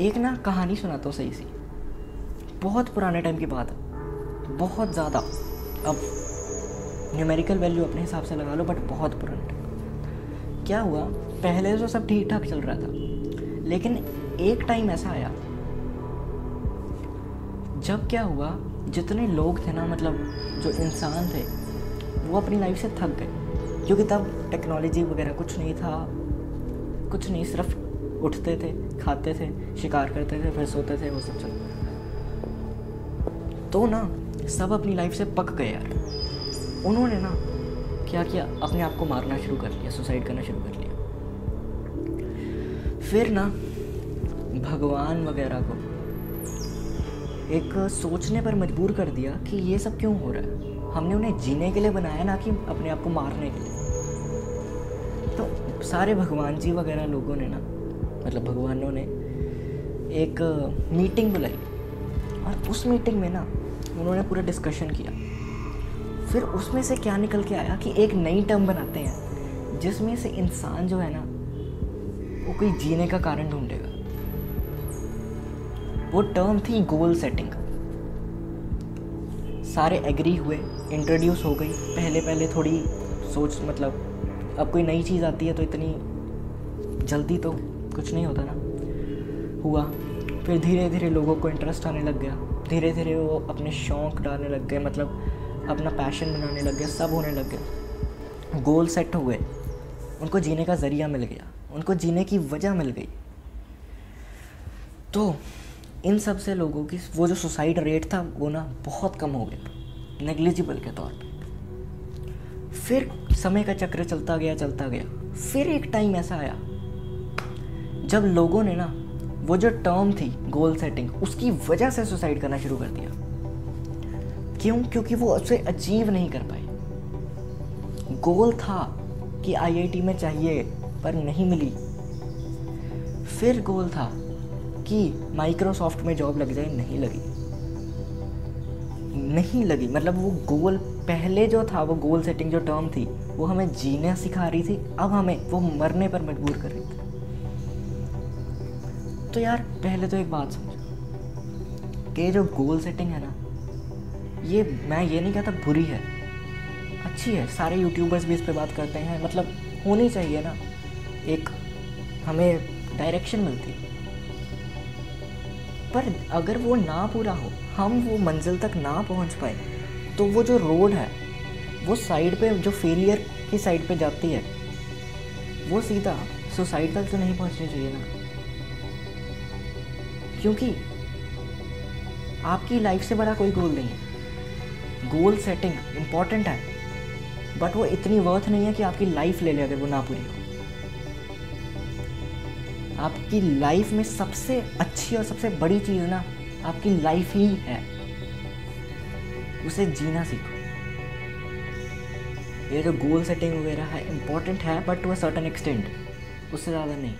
एक ना कहानी सुनाता हूँ सही सी। बहुत पुराने टाइम की बात है। बहुत ज़्यादा। अब न्यूमेरिकल वैल्यू अपने हिसाब से लगा लो बट बहुत पुराना टाइम क्या हुआ? पहले तो सब ठीक ठाक चल रहा था। लेकिन एक टाइम ऐसा आया। जब क्या हुआ? जितने लोग थे ना मतलब जो इंसान थे, वो अपनी लाइफ से थक गए। क्योंकि तब टेक्नोलॉजी वगैरह कुछ नहीं था। कुछ नहीं, सिर्फ़ उठते थे, खाते थे, शिकार करते थे, फिर सोते थे, वो सब चलता तो ना, सब अपनी लाइफ से पक गए यार। उन्होंने ना क्या किया? अपने आप को मारना शुरू कर लिया सुसाइड करना शुरू कर लिया। फिर ना, भगवान वगैरह को एक सोचने पर मजबूर कर दिया कि ये सब क्यों हो रहा है? हमने उन्हें जीने के लिए बनाया, ना कि अपने आप को मारने के लिए। तो सारे भगवान जी वगैरह लोगों ने ना मतलब भगवानों ने एक मीटिंग बुलाई। और उस मीटिंग में ना उन्होंने पूरा डिस्कशन किया। फिर उसमें से क्या निकल के आया कि एक नई टर्म बनाते हैं, जिसमें से इंसान जो है ना, वो कोई जीने का कारण ढूंढेगा। वो टर्म थी गोल सेटिंग सारे एग्री हुए इंट्रोड्यूस हो गई। पहले पहले थोड़ी सोच मतलब अब कोई नई चीज़ आती है तो इतनी जल्दी तो कुछ नहीं होता ना। हुआ। फिर धीरे धीरे लोगों को इंटरेस्ट आने लग गया। धीरे धीरे वो अपने शौक़ डालने लग गए मतलब अपना पैशन बनाने लग गए, सब होने लग गए। गोल सेट हो गए। उनको जीने का ज़रिया मिल गया। उनको जीने की वजह मिल गई। तो इन सबसे लोगों की वो जो सुसाइड रेट था, वो ना बहुत कम हो गया। नेग्लिजिबल के तौर पे। फिर समय का चक्र चलता गया चलता गया। फिर एक टाइम ऐसा आया जब लोगों ने ना वो जो टर्म थी गोल सेटिंग उसकी वजह से सुसाइड करना शुरू कर दिया। क्यों? क्योंकि वो उसे अचीव नहीं कर पाए। गोल था कि आईआईटी में चाहिए, पर नहीं मिली। फिर गोल था कि माइक्रोसॉफ्ट में जॉब लग जाए, नहीं लगी। नहीं लगी मतलब वो गोल पहले जो था, वो गोल सेटिंग जो टर्म थी, वो हमें जीना सिखा रही थी, अब हमें वो मरने पर मजबूर कर रही थी। तो यार पहले तो एक बात समझो। कि जो गोल सेटिंग है ना, ये मैं ये नहीं कहता बुरी है। अच्छी है, सारे यूट्यूबर्स भी इस पर बात करते हैं। मतलब होनी चाहिए ना, एक हमें डायरेक्शन मिलती पर अगर वो ना पूरा हो, हम वो मंजिल तक ना पहुँच पाए तो वो जो रोड है, वो साइड पे, जो फेलियर की साइड पे जाती है, वो सीधा सुसाइड तक तो नहीं पहुंचनी चाहिए ना। क्योंकि आपकी लाइफ से बड़ा कोई गोल नहीं है। गोल सेटिंग इंपॉर्टेंट है बट वो इतनी वर्थ नहीं है कि आपकी लाइफ ले ले अगर वो ना पूरी हो। आपकी लाइफ में सबसे अच्छी और सबसे बड़ी चीज़ ना आपकी लाइफ ही है। उसे जीना सीखो। ये जो गोल सेटिंग वगैरह है इंपॉर्टेंट है but to a certain extent उससे ज़्यादा नहीं।